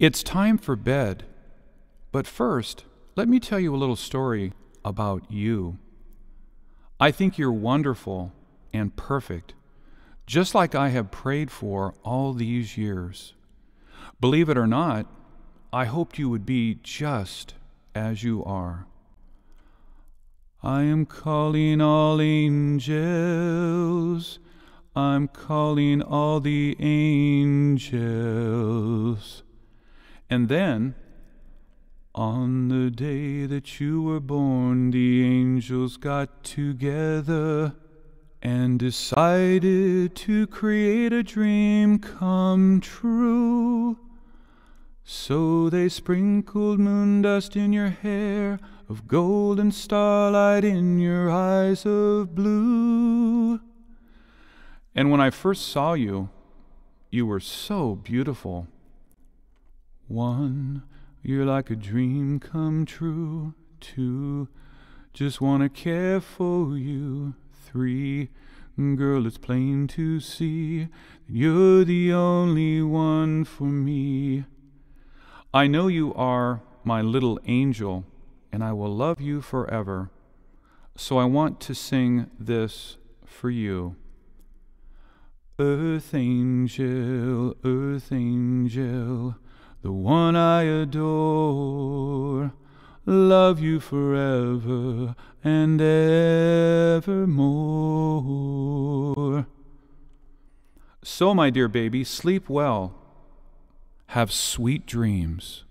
It's time for bed. But first, let me tell you a little story about you. I think you're wonderful and perfect, just like I have prayed for all these years. Believe it or not, I hoped you would be just as you are. I am calling all angels. I'm calling all the angels. And then, on the day that you were born, the angels got together and decided to create a dream come true. So they sprinkled moon dust in your hair, of golden starlight in your eyes of blue. And when I first saw you, you were so beautiful. One, you're like a dream come true. Two, just wanna care for you. Three, girl, it's plain to see that you're the only one for me. I know you are my little angel, and I will love you forever. So I want to sing this for you. Earth angel, earth angel, the one I adore, love you forever and evermore. So, my dear baby, sleep well have sweet dreams.